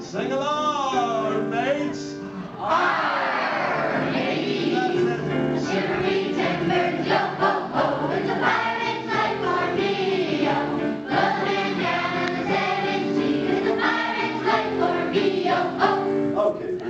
Sing along, mates. Arr, matey. That's it. Timbers, yo ho ho, it's a pirate's life for me. Oh, floating down in the seven seas, it's a pirate's life for me. Oh, oh. Okay.